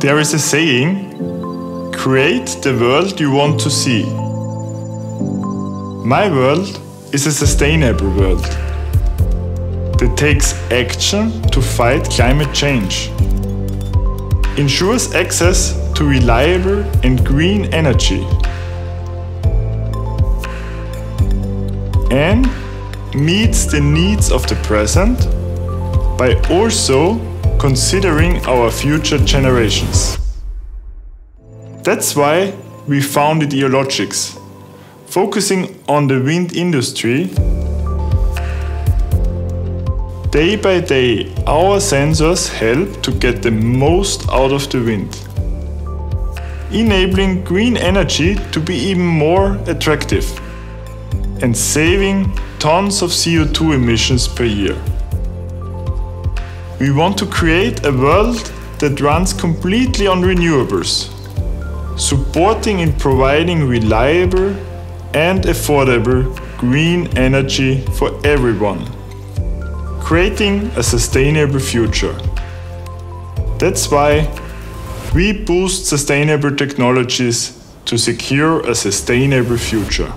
There is a saying create the world you want to see. My world is a sustainable world that takes action to fight climate change, ensures access to reliable and green energy, and meets the needs of the present by also considering our future generations. That's why we founded eologix, focusing on the wind industry. Day by day, our sensors help to get the most out of the wind, enabling green energy to be even more attractive and saving tons of CO2 emissions per year. We want to create a world that runs completely on renewables, supporting and providing reliable and affordable green energy for everyone, creating a sustainable future. That's why we boost sustainable technologies to secure a sustainable future.